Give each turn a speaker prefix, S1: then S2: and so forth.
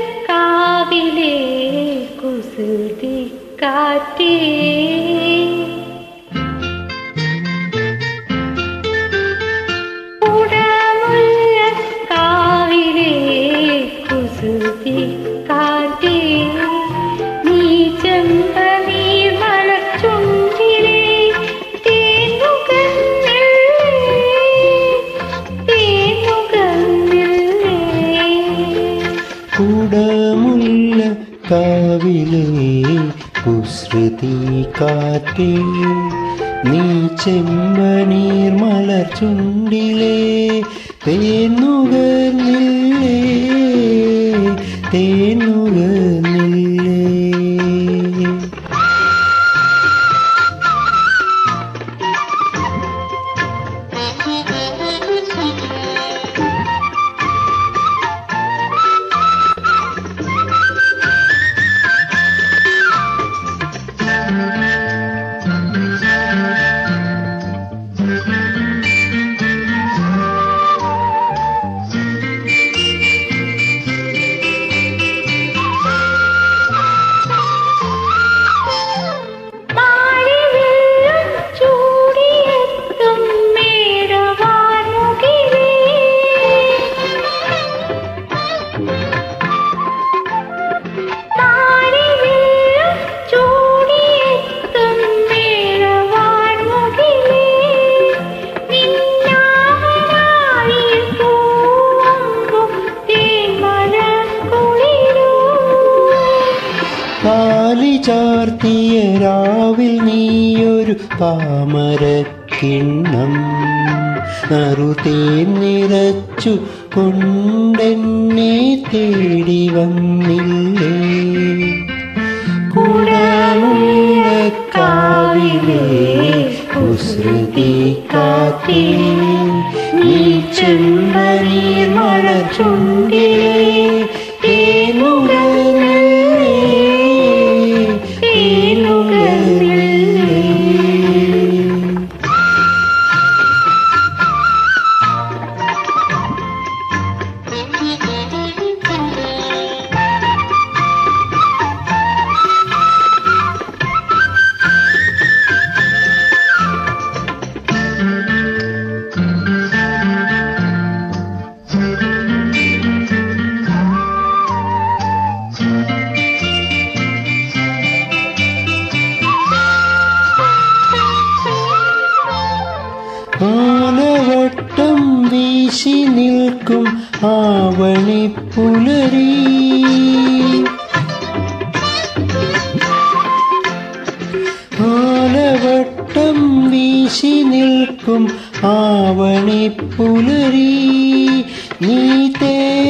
S1: കുടമുല്ലക്കാവിലെ കുസൃതി കാറ്റേ
S2: കാവിലെ കുസൃതി കാറ്റേ നീ ചെമ്പനീർ മലർ
S1: തേനുകേ
S2: തേനു ചാർത്തിയ രാവിൽ നീയൊരു താമരക്കിണ്ണം നറുതേൻ നിറച്ചു കൊണ്ടെന്നെ തേടി വന്നില്ലേ? കുടമുള്ളക്കാവിലെ കുസൃതി കാറ്റേ നീ മഴ വീശി നിൽക്കും ആവണി പുലരി. ആലവട്ടം വീശി നിൽക്കും ആവണി പുലരി. നീ തേരിലേറി